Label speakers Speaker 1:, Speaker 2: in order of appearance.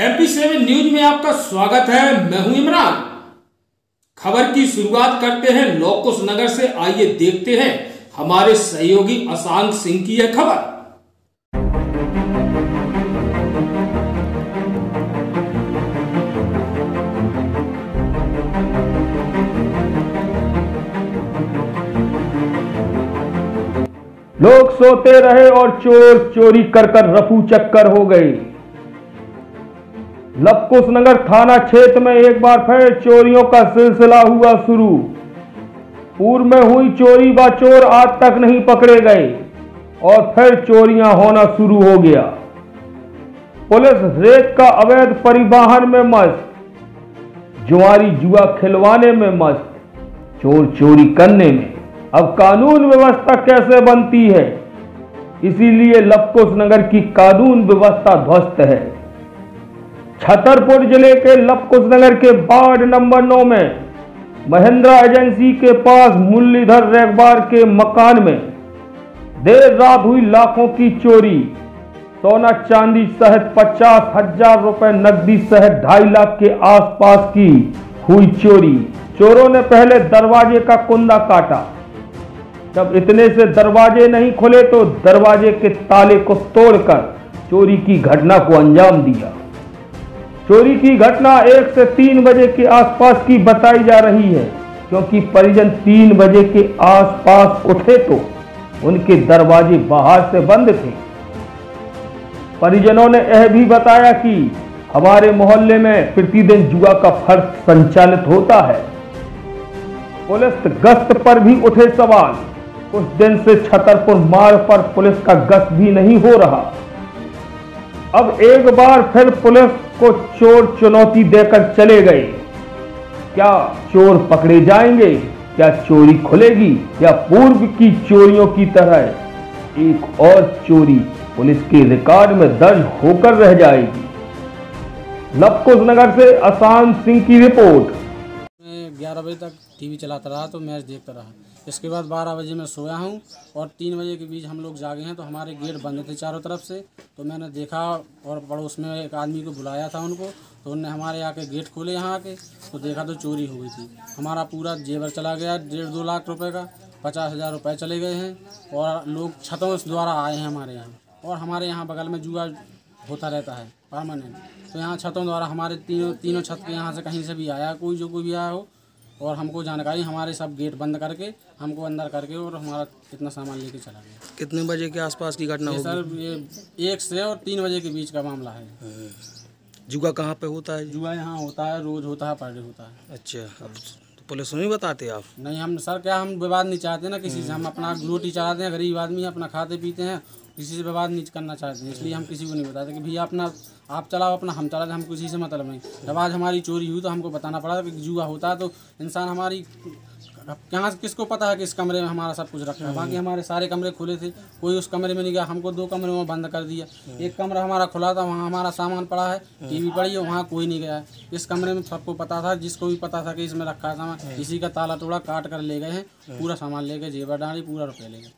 Speaker 1: MP seven news में आपका स्वागत है। मैं हूँ इमरान। खबर की शुरुआत करते हैं। लोकुश नगर से आइए देखते हैं हमारे सहयोगी अशांक सिंह की यह खबर।
Speaker 2: लोग सोते रहे और चोर चोरी कर कर रफू चक्कर हो गए। लपकुश नगर थाना क्षेत्र में एक बार फिर चोरियों का सिलसिला हुआ शुरू। पूर्व में हुई चोरी व चोर आज तक नहीं पकड़े गए और फिर चोरियाँ होना शुरू हो गया। पुलिस रेत का अवैध परिवहन में मस्त, जुआरी जुआ खिलवाने में मस्त, चोर चोरी करने में। अब कानून व्यवस्था कैसे बनती है? इसीलिए लपकुश नगर की कानून व्यवस्था ध्वस्त है। छतरपुर ज़िले के लपकुश नगर के वार्ड नंबर नौ में महिंद्रा एजेंसी के पास मुरलीधर रेगबार के मकान में देर रात हुई लाखों की चोरी। सोना चांदी सहित पचास हज़ार रुपए नकदी सहित ढाई लाख के आसपास की हुई चोरी। चोरों ने पहले दरवाजे का कुंदा काटा। जब इतने से दरवाजे नहीं खुले तो दरवाजे के ताले को तोड़कर चोरी की घटना को अंजाम दिया। चोरी की घटना एक से तीन बजे के आसपास की बताई जा रही है। क्योंकि परिजन तीन बजे के आसपास उठे तो उनके दरवाजे बाहर से बंद थे। परिजनों ने यह भी बताया कि हमारे मोहल्ले में प्रतिदिन जुआ का फ़र्ज़ संचालित होता है। पुलिस गश्त पर भी उठे सवाल। कुछ दिन से छतरपुर मार्ग पर पुलिस का गश्त भी नहीं हो रहा। अब एक बार फिर पुलिस को चोर चुनौती देकर चले गए। क्या चोर पकड़े जाएँगे? क्या चोरी खुलेगी? या पूर्व की चोरियों की तरह? एक और चोरी पुलिस के रिकॉर्ड में दर्ज होकर रह जाएगी। लपकुश नगर से आसान सिंह की रिपोर्ट।
Speaker 3: मैं ग्यारह बजे तक टीवी चलाता रहा तो मैच देखता रहा। इसके बाद बारह बजे मैं सोया हूँ और तीन बजे के बीच हम लोग जागे हैं तो हमारे गेट बंद थे चारों तरफ़ से। तो मैंने देखा और पड़ोस में एक आदमी को बुलाया था उनको तो उनने हमारे आके गेट खोले यहाँ आके। तो देखा तो चोरी हो गई थी। हमारा पूरा जेवर चला गया, डेढ़ दो लाख रुपये का, पचास हज़ार रुपये चले गए हैं और लोग छतों द्वारा आए हैं हमारे यहाँ। और हमारे यहाँ बगल में जुआ होता रहता है, परमानेंट। तो यहाँ छतों द्वारा हमारे तीनों तीनों छत के यहाँ से कहीं से भी आया, कोई जो कोई भी आया हो और हमको जानकारी हमारे सब गेट बंद करके हमको अंदर करके और हमारा कितना सामान लेके चला गया।
Speaker 4: कितने बजे के आसपास की घटना होगी?
Speaker 3: सर ये एक से और तीन बजे के बीच का मामला है।
Speaker 4: जुआ कहाँ पे होता है?
Speaker 3: जुआ यहाँ होता है रोज होता है पर होता है।
Speaker 4: अच्छा अब तो पुलिस नहीं बताते आप?
Speaker 3: नहीं हम सर क्या हम विवाद नहीं चाहते ना किसी से? हम अपना रोटी चलाते हैं गरीब आदमी हैं, अपना खाते पीते हैं किसी से विवाद नहीं करना चाहते हैं इसलिए हम किसी को नहीं बताते कि भैया अपना आप चलाओ अपना हम चला हम किसी से मतलब नहीं। जब आज हमारी चोरी हुई तो हमको बताना पड़ा कि जुआ होता तो इंसान हमारी यहाँ किसको पता है कि इस कमरे में हमारा सब कुछ रखा है? बाकी हमारे सारे कमरे खुले थे कोई उस कमरे में नहीं गया हमको दो कमरे में बंद कर दिया। एक कमरा हमारा खुला था वहाँ हमारा सामान पड़ा है टीवी पड़ी है वहाँ कोई नहीं गया है। इस कमरे में सबको पता था जिसको भी पता था कि इसमें रखा है सामान किसी का ताला तोड़ा काट कर ले गए हैं पूरा सामान ले गए जेवर डाली पूरा रुपये ले गए।